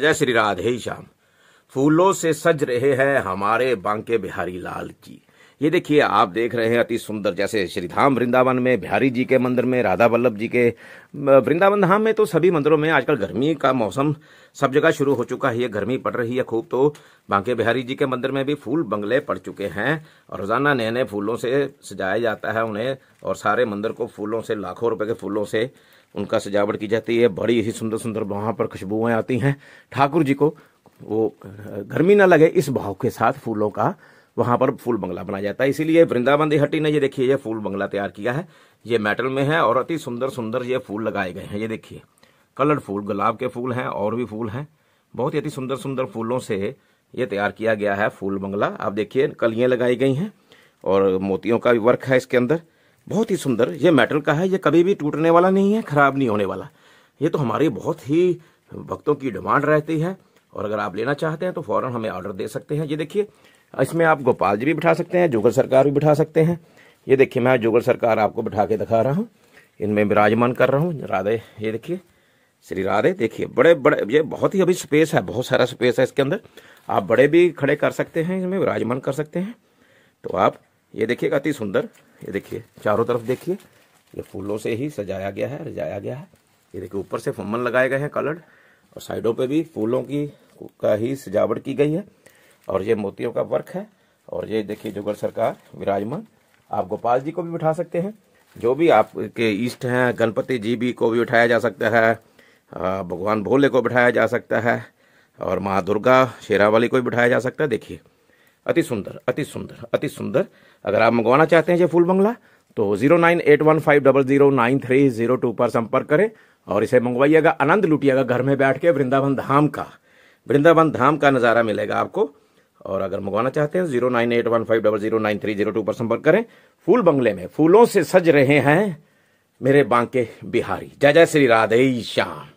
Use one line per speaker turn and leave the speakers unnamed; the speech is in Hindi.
जय श्री राधे श्याम। फूलों से सज रहे हैं हमारे बांके बिहारी लाल जी। ये देखिए, आप देख रहे हैं अति सुंदर, जैसे श्रीधाम वृंदावन में, बिहारी जी के मंदिर में, राधा वल्लभ जी के वृंदावन धाम में तो सभी मंदिरों में आजकल गर्मी का मौसम सब जगह शुरू हो चुका है, ये गर्मी पड़ रही है खूब तो। बांके बिहारी जी के मंदिर में भी फूल बंगले पड़ चुके हैं और रोज़ाना नए नए फूलों से सजाया जाता है उन्हें और सारे मंदिर को फूलों से, लाखों रुपए के फूलों से उनका सजावट की जाती है। बड़ी ही सुंदर सुंदर वहाँ पर खुशबुएँ आती हैं। ठाकुर जी को वो गर्मी ना लगे इस भाव के साथ फूलों का वहाँ पर फूल बंगला बनाया जाता है। इसीलिए वृंदावन देहट्टी ने, ये देखिए, ये फूल बंगला तैयार किया है। ये मेटल में है और अति सुंदर सुंदर ये फूल लगाए गए हैं। ये देखिए कलर्ड फूल, गुलाब के फूल हैं, और भी फूल हैं। बहुत ही अति सुंदर सुंदर फूलों से ये तैयार किया गया है फूल बंगला। आप देखिए, कलियाँ लगाई गई हैं और मोतियों का भी वर्क है इसके अंदर। बहुत ही सुंदर, ये मेटल का है, ये कभी भी टूटने वाला नहीं है, खराब नहीं होने वाला। ये तो हमारी बहुत ही भक्तों की डिमांड रहती है और अगर आप लेना चाहते हैं तो फ़ौरन हमें ऑर्डर दे सकते हैं। ये देखिए इसमें आप गोपाल जी भी बिठा सकते हैं, जुगल सरकार भी बिठा सकते हैं। ये देखिए, मैं जुगल सरकार आपको बिठा के दिखा रहा हूँ। इनमें विराजमान कर रहा हूँ। राधे, ये देखिए, श्री राधे, देखिए, बड़े बड़े, ये बहुत ही अभी स्पेस है, बहुत सारा स्पेस है इसके अंदर। आप बड़े भी खड़े कर सकते हैं इसमें विराजमान कर सकते हैं। तो आप, ये देखिएगा, अति सुंदर, ये देखिए, चारों तरफ़ देखिए, ये फूलों से ही सजाया गया है, रजाया गया है। ये देखिए, ऊपर से फुम्मन लगाए गए हैं कलर्ड और साइडों पे भी फूलों की, का ही सजावट की गई है। और ये मोतियों का वर्क है। और ये देखिए जुगल सरकार विराजमान। आप गोपाल जी को भी बिठा सकते हैं। जो भी आपके ईष्ट हैं, गणपति जी भी को भी बिठाया जा सकता है। भगवान भोले को बिठाया जा सकता है। और माँ दुर्गा शेरावाली को भी बिठाया जा सकता है। देखिए, अति सुंदर अति सुंदर अति सुंदर। अगर आप मंगवाना चाहते हैं ये फूल बंगला तो zero nine eight one five double zero nine three zero two पर संपर्क करें और इसे मंगवाइएगा। आनंद लुटिएगा घर में बैठ के वृंदावन धाम का। वृंदावन धाम का नज़ारा मिलेगा आपको। और अगर मंगवाना चाहते हैं zero nine eight one five double zero nine three zero two पर संपर्क करें। फूल बंगले में फूलों से सज रहे हैं मेरे बांके बिहारी। जय जय श्री राधे श्याम।